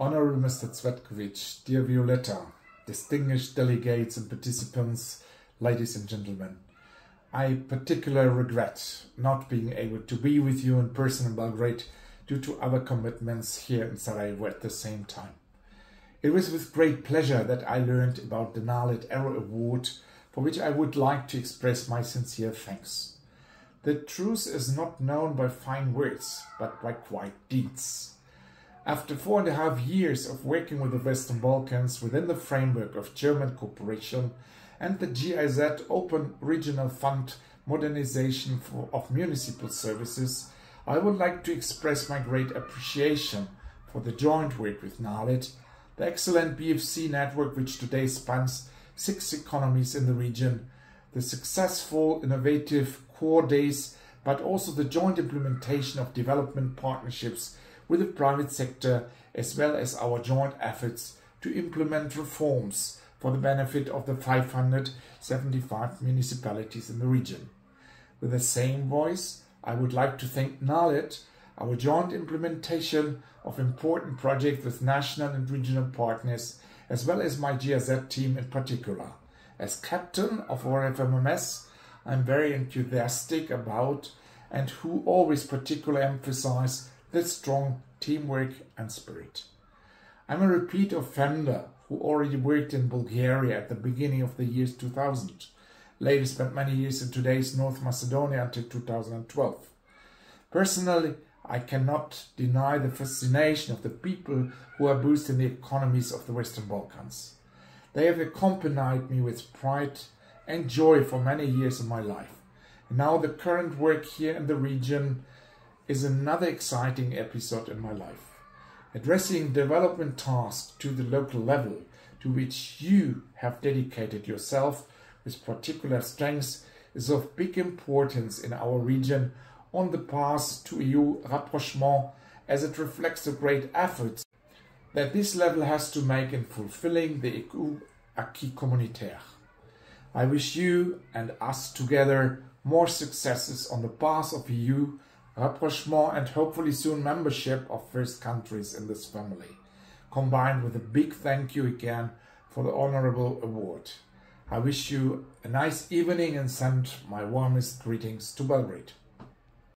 Honorable Mr. Cvetkovic, dear Violeta, distinguished delegates and participants, ladies and gentlemen, I particularly regret not being able to be with you in person in Belgrade due to other commitments here in Sarajevo at the same time. It was with great pleasure that I learned about the NALED Arrow Award, for which I would like to express my sincere thanks. The truth is not known by fine words, but by quiet deeds. After four and a half years of working with the Western Balkans within the framework of German cooperation and the GIZ Open Regional Fund Modernization for, of Municipal Services, I would like to express my great appreciation for the joint work with NALED, the excellent BFC network which today spans six economies in the region, the successful, innovative core days, but also the joint implementation of development partnerships with the private sector as well as our joint efforts to implement reforms for the benefit of the 575 municipalities in the region. With the same voice, I would like to thank NALED, our joint implementation of important projects with national and regional partners, as well as my GIZ team in particular. As captain of our FMMS, I'm very enthusiastic about and who always particularly emphasize the strong teamwork and spirit. I'm a repeat offender who already worked in Bulgaria at the beginning of the year 2000. Later spent many years in today's North Macedonia until 2012. Personally, I cannot deny the fascination of the people who are boosting the economies of the Western Balkans. They have accompanied me with pride and joy for many years of my life. And now the current work here in the region is another exciting episode in my life. Addressing development tasks to the local level to which you have dedicated yourself with particular strengths is of big importance in our region on the path to EU rapprochement as it reflects the great efforts that this level has to make in fulfilling the EU acquis communautaire. I wish you and us together more successes on the path of EU rapprochement and hopefully soon membership of first countries in this family, combined with a big thank you again for the honorable award. I wish you a nice evening and send my warmest greetings to Belgrade.